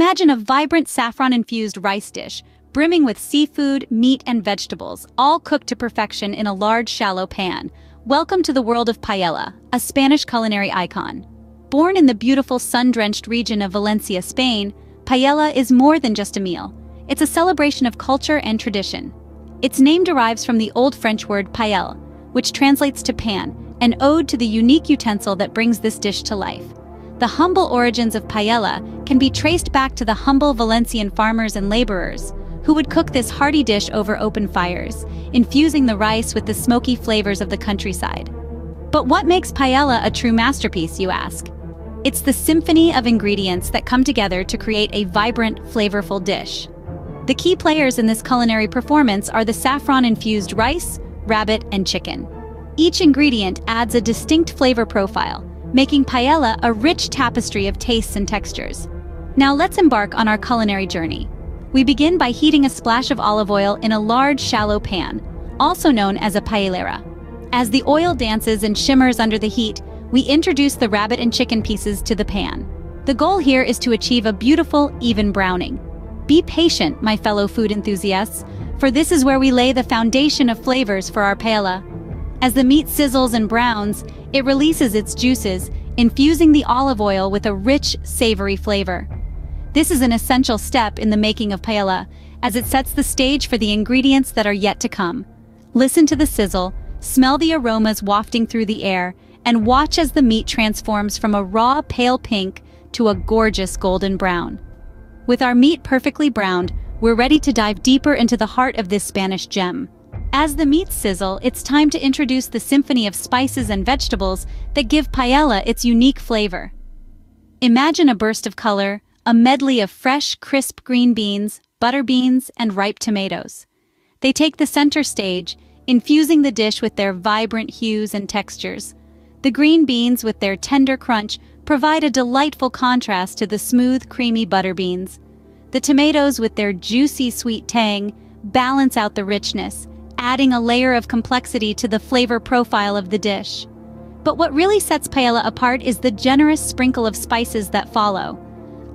Imagine a vibrant saffron-infused rice dish, brimming with seafood, meat, and vegetables, all cooked to perfection in a large, shallow pan. Welcome to the world of paella, a Spanish culinary icon. Born in the beautiful sun-drenched region of Valencia, Spain, paella is more than just a meal. It's a celebration of culture and tradition. Its name derives from the Old French word paelle, which translates to pan, an ode to the unique utensil that brings this dish to life. The humble origins of paella can be traced back to the humble Valencian farmers and laborers, who would cook this hearty dish over open fires, infusing the rice with the smoky flavors of the countryside. But what makes paella a true masterpiece, you ask? It's the symphony of ingredients that come together to create a vibrant, flavorful dish. The key players in this culinary performance are the saffron-infused rice, rabbit, and chicken. Each ingredient adds a distinct flavor profile, making paella a rich tapestry of tastes and textures. Now let's embark on our culinary journey. We begin by heating a splash of olive oil in a large, shallow pan, also known as a paellera. As the oil dances and shimmers under the heat, we introduce the rabbit and chicken pieces to the pan. The goal here is to achieve a beautiful, even browning. Be patient, my fellow food enthusiasts, for this is where we lay the foundation of flavors for our paella. As the meat sizzles and browns, it releases its juices, infusing the olive oil with a rich, savory flavor. This is an essential step in the making of paella, as it sets the stage for the ingredients that are yet to come. Listen to the sizzle, smell the aromas wafting through the air, and watch as the meat transforms from a raw pale pink to a gorgeous golden brown. With our meat perfectly browned, we're ready to dive deeper into the heart of this Spanish gem. As the meats sizzle, it's time to introduce the symphony of spices and vegetables that give paella its unique flavor. Imagine a burst of color, a medley of fresh, crisp green beans, butter beans, and ripe tomatoes. They take the center stage, infusing the dish with their vibrant hues and textures. The green beans, with their tender crunch, provide a delightful contrast to the smooth, creamy butter beans. The tomatoes, with their juicy, sweet tang, balance out the richness, adding a layer of complexity to the flavor profile of the dish. But what really sets paella apart is the generous sprinkle of spices that follow.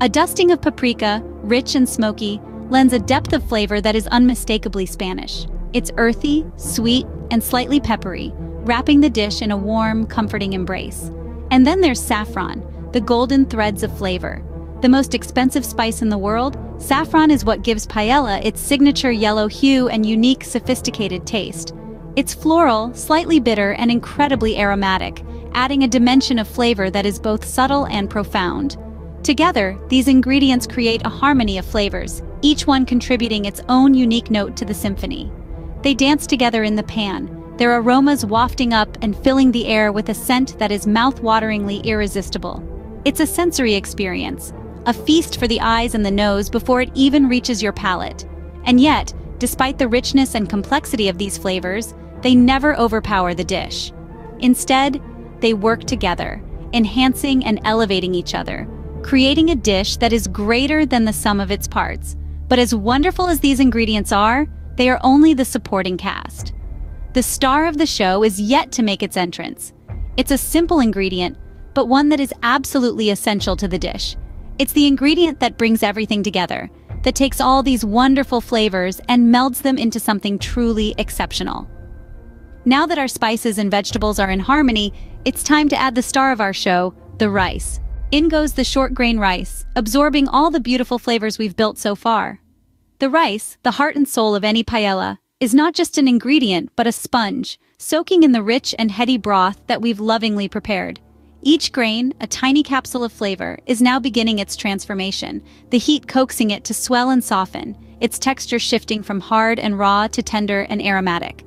A dusting of paprika, rich and smoky, lends a depth of flavor that is unmistakably Spanish. It's earthy, sweet, and slightly peppery, wrapping the dish in a warm, comforting embrace. And then there's saffron, the golden threads of flavor. The most expensive spice in the world, saffron is what gives paella its signature yellow hue and unique, sophisticated taste. It's floral, slightly bitter, and incredibly aromatic, adding a dimension of flavor that is both subtle and profound. Together, these ingredients create a harmony of flavors, each one contributing its own unique note to the symphony. They dance together in the pan, their aromas wafting up and filling the air with a scent that is mouth-wateringly irresistible. It's a sensory experience, a feast for the eyes and the nose before it even reaches your palate. And yet, despite the richness and complexity of these flavors, they never overpower the dish. Instead, they work together, enhancing and elevating each other, creating a dish that is greater than the sum of its parts. But as wonderful as these ingredients are, they are only the supporting cast. The star of the show is yet to make its entrance. It's a simple ingredient, but one that is absolutely essential to the dish. It's the ingredient that brings everything together, that takes all these wonderful flavors and melds them into something truly exceptional. Now that our spices and vegetables are in harmony, it's time to add the star of our show, the rice. In goes the short grain rice, absorbing all the beautiful flavors we've built so far. The rice, the heart and soul of any paella, is not just an ingredient, but a sponge, soaking in the rich and heady broth that we've lovingly prepared. Each grain, a tiny capsule of flavor, is now beginning its transformation, the heat coaxing it to swell and soften, its texture shifting from hard and raw to tender and aromatic.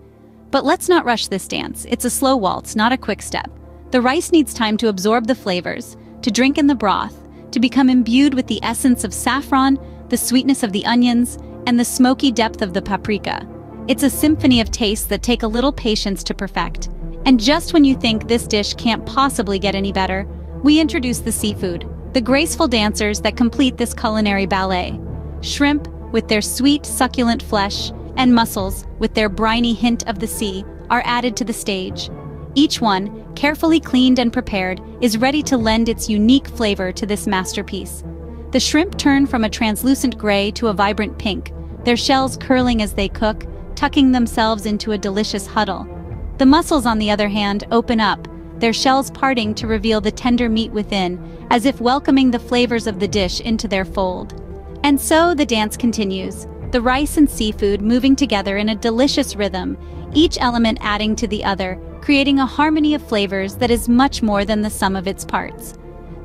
But let's not rush this dance. It's a slow waltz, not a quick step. The rice needs time to absorb the flavors, to drink in the broth, to become imbued with the essence of saffron, the sweetness of the onions, and the smoky depth of the paprika. It's a symphony of tastes that take a little patience to perfect. And just when you think this dish can't possibly get any better, we introduce the seafood, the graceful dancers that complete this culinary ballet. Shrimp, with their sweet, succulent flesh, and mussels, with their briny hint of the sea, are added to the stage. Each one, carefully cleaned and prepared, is ready to lend its unique flavor to this masterpiece. The shrimp turn from a translucent gray to a vibrant pink, their shells curling as they cook, tucking themselves into a delicious huddle. The mussels, on the other hand, open up, their shells parting to reveal the tender meat within, as if welcoming the flavors of the dish into their fold. And so the dance continues, the rice and seafood moving together in a delicious rhythm, each element adding to the other, creating a harmony of flavors that is much more than the sum of its parts.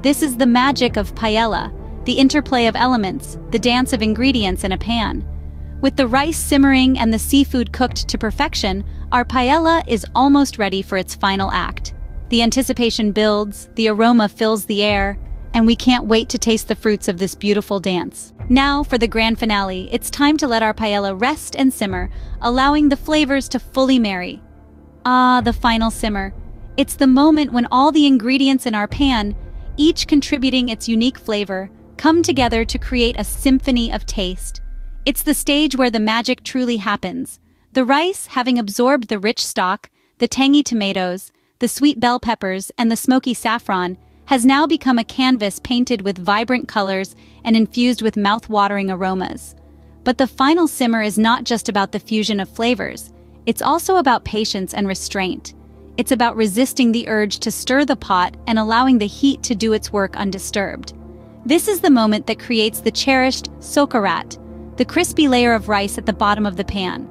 This is the magic of paella, the interplay of elements, the dance of ingredients in a pan. With the rice simmering and the seafood cooked to perfection, our paella is almost ready for its final act. The anticipation builds, the aroma fills the air, and we can't wait to taste the fruits of this beautiful dance. Now, for the grand finale, it's time to let our paella rest and simmer, allowing the flavors to fully marry. Ah, the final simmer. It's the moment when all the ingredients in our pan, each contributing its unique flavor, come together to create a symphony of taste. It's the stage where the magic truly happens. The rice, having absorbed the rich stock, the tangy tomatoes, the sweet bell peppers, and the smoky saffron, has now become a canvas painted with vibrant colors and infused with mouth-watering aromas. But the final simmer is not just about the fusion of flavors. It's also about patience and restraint. It's about resisting the urge to stir the pot and allowing the heat to do its work undisturbed. This is the moment that creates the cherished socarrat, the crispy layer of rice at the bottom of the pan.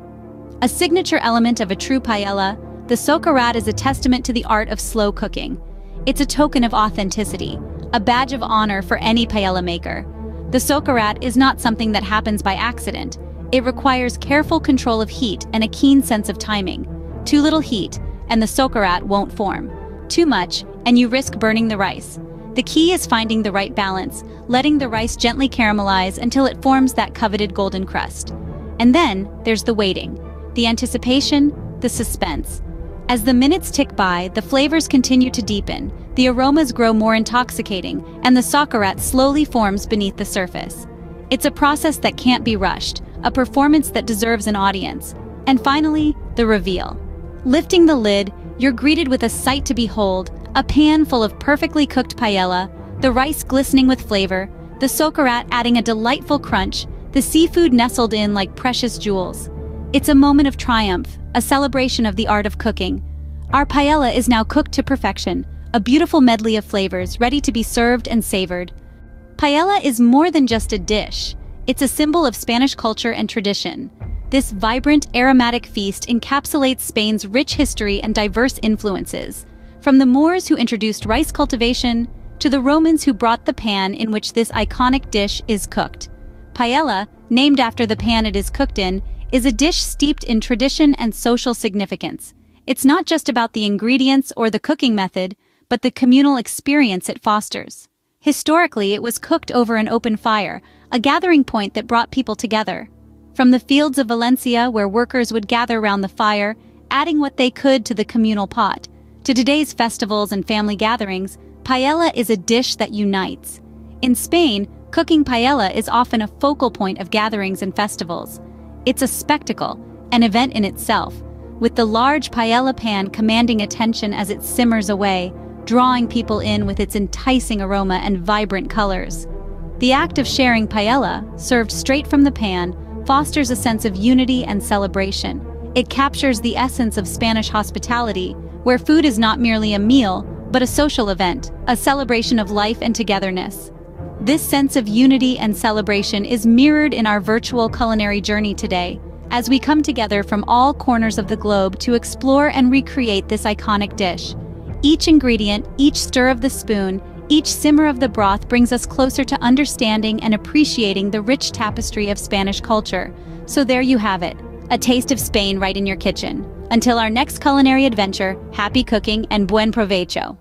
A signature element of a true paella, the socarrat is a testament to the art of slow cooking. It's a token of authenticity, a badge of honor for any paella maker. The socarrat is not something that happens by accident. It requires careful control of heat and a keen sense of timing. Too little heat, and the socarrat won't form. Too much, and you risk burning the rice. The key is finding the right balance, letting the rice gently caramelize until it forms that coveted golden crust. And then, there's the waiting. The anticipation, the suspense. As the minutes tick by, the flavors continue to deepen, the aromas grow more intoxicating, and the socarrat slowly forms beneath the surface. It's a process that can't be rushed, a performance that deserves an audience. And finally, the reveal. Lifting the lid, you're greeted with a sight to behold, a pan full of perfectly cooked paella, the rice glistening with flavor, the socarrat adding a delightful crunch, the seafood nestled in like precious jewels. It's a moment of triumph, a celebration of the art of cooking. Our paella is now cooked to perfection, a beautiful medley of flavors ready to be served and savored. Paella is more than just a dish. It's a symbol of Spanish culture and tradition. This vibrant, aromatic feast encapsulates Spain's rich history and diverse influences, from the Moors who introduced rice cultivation to the Romans who brought the pan in which this iconic dish is cooked. Paella, named after the pan it is cooked in, is a dish steeped in tradition and social significance. It's not just about the ingredients or the cooking method, but the communal experience it fosters. Historically, it was cooked over an open fire, a gathering point that brought people together. From the fields of Valencia, where workers would gather around the fire, adding what they could to the communal pot, to today's festivals and family gatherings, paella is a dish that unites. In Spain, cooking paella is often a focal point of gatherings and festivals. It's a spectacle, an event in itself, with the large paella pan commanding attention as it simmers away, drawing people in with its enticing aroma and vibrant colors. The act of sharing paella, served straight from the pan, fosters a sense of unity and celebration. It captures the essence of Spanish hospitality, where food is not merely a meal, but a social event, a celebration of life and togetherness. This sense of unity and celebration is mirrored in our virtual culinary journey today, as we come together from all corners of the globe to explore and recreate this iconic dish. Each ingredient, each stir of the spoon, each simmer of the broth brings us closer to understanding and appreciating the rich tapestry of Spanish culture. So there you have it, a taste of Spain right in your kitchen. Until our next culinary adventure, happy cooking and buen provecho.